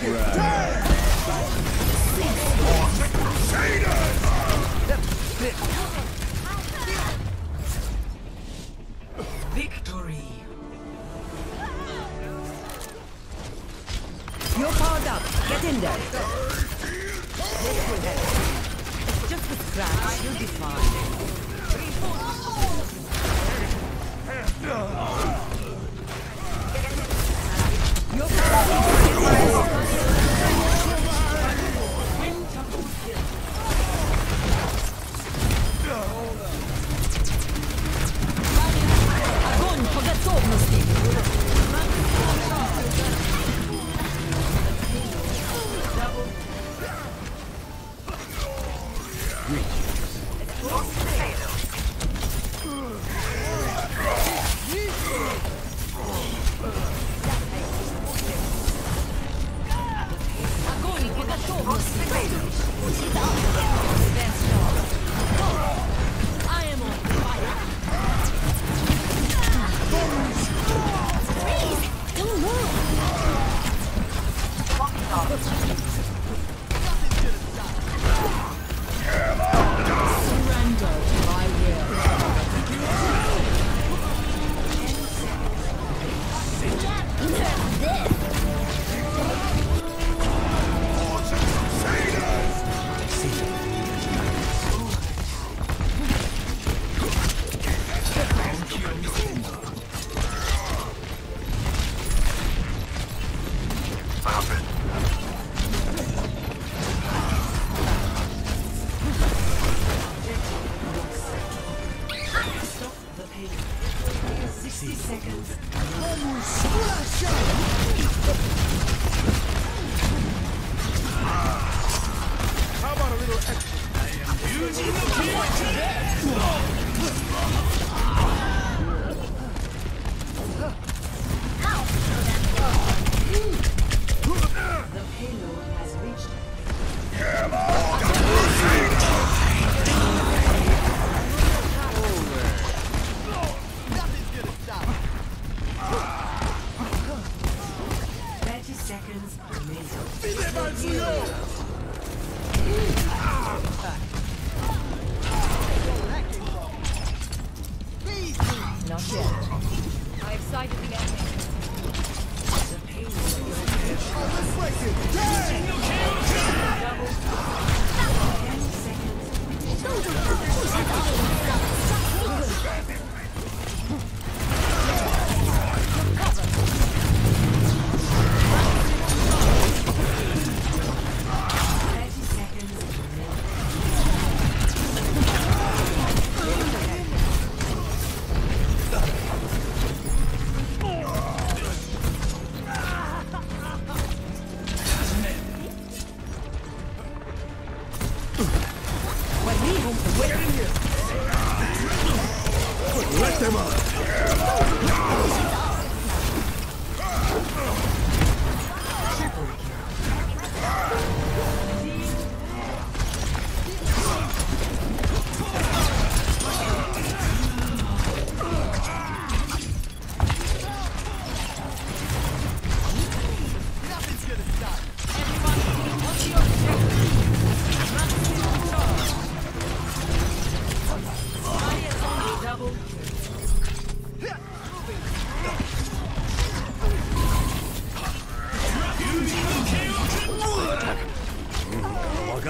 Victory. You're powered up. Get in there. Just a scratch. You'll be fine. You're powered Reach.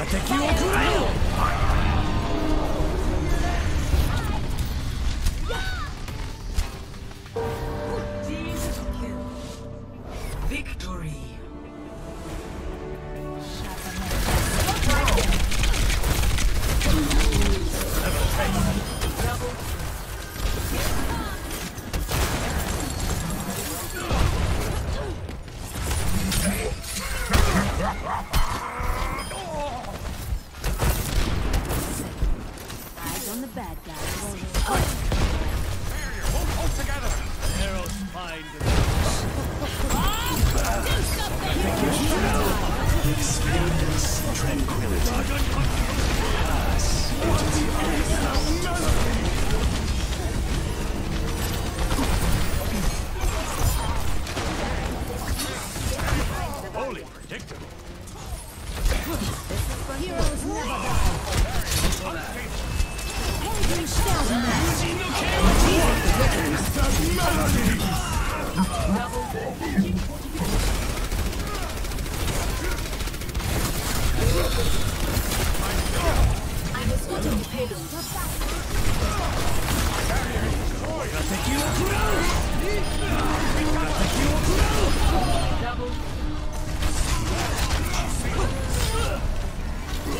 が敵を食らえよ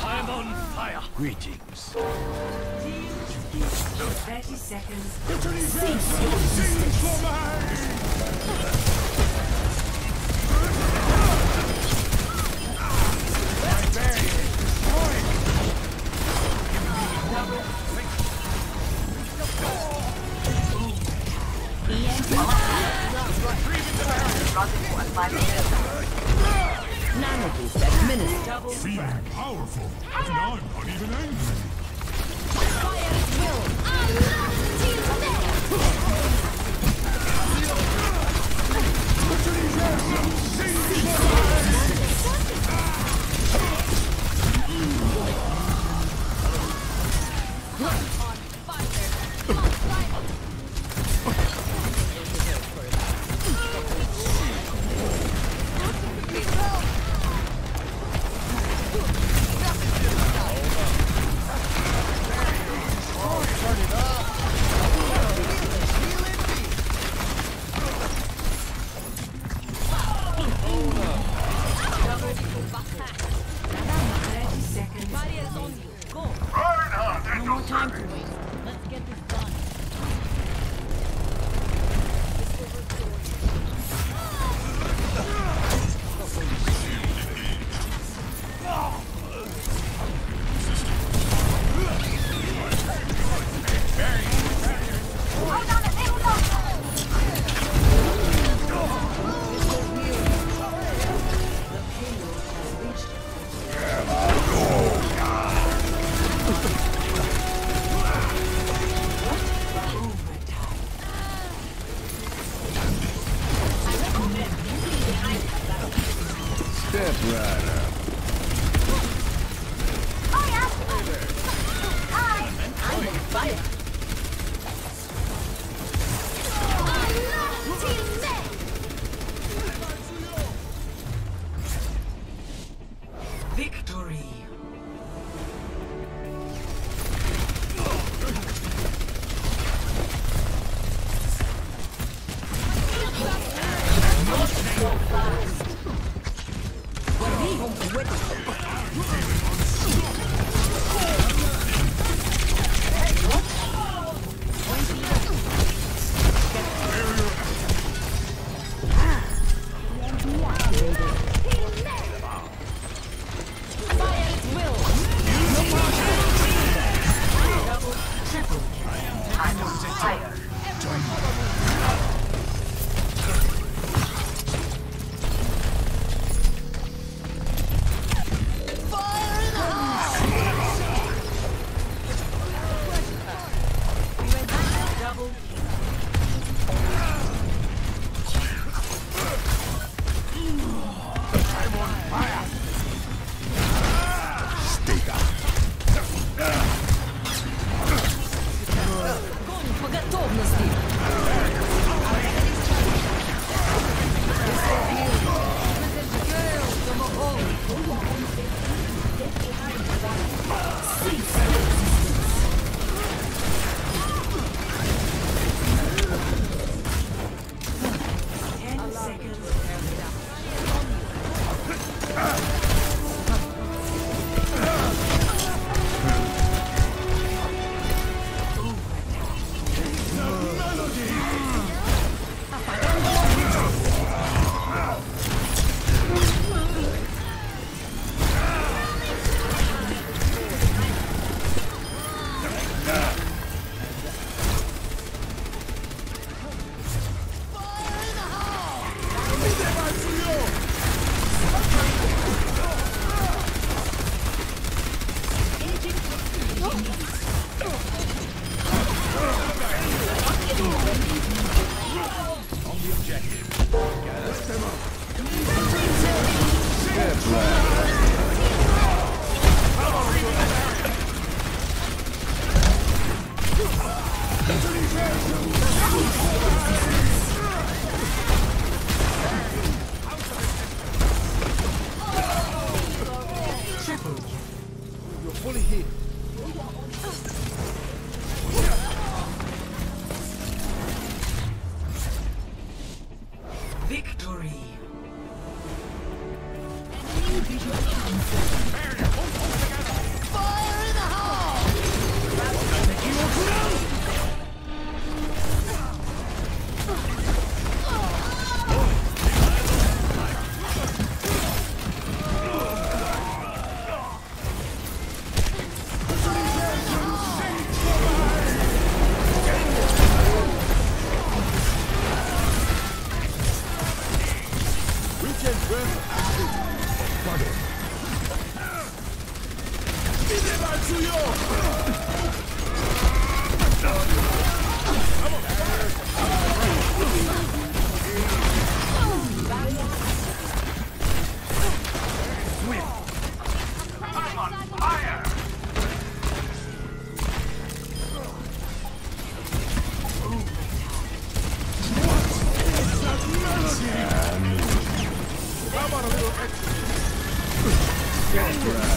I'm on fire. Greetings. 30 seconds. Nanoboost Step right up. Oh, Victory.